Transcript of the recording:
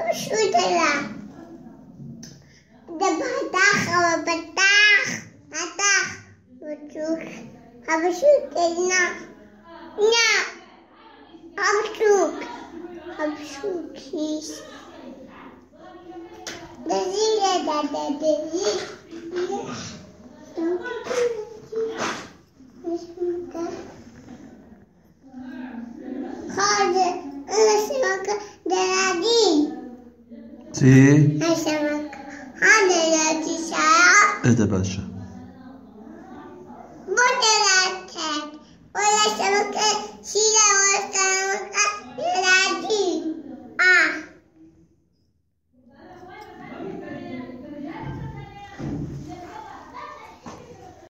Sudah Dia patah, apa patah, patah. Betul. Apa sudah nak? Nak. Apa suk? Apa sukis? Jadi dia dah jadi. Hadi, ıslak, deladi. چی؟ بده که